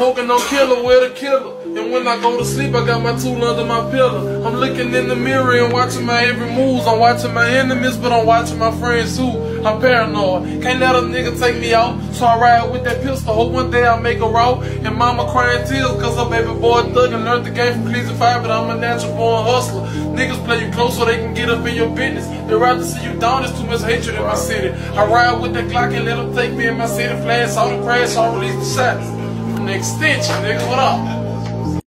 smoking no killer with the killer. And when I go to sleep, I got my tool under my pillow. I'm looking in the mirror and watching my every move. I'm watching my enemies, but I'm watching my friends too. I'm paranoid. Can't let a nigga take me out. So I ride with that pistol. Hope one day I make a route. And mama crying tears cause her baby boy thug and learned the game from Cleveland Fire. But I'm a natural born hustler. Niggas play you close so they can get up in your business. They rather see you down. There's too much hatred in my city. I ride with that Glock and let them take me in my city. Flash, all the crash, I'll release the shots. From the extension, nigga. What up?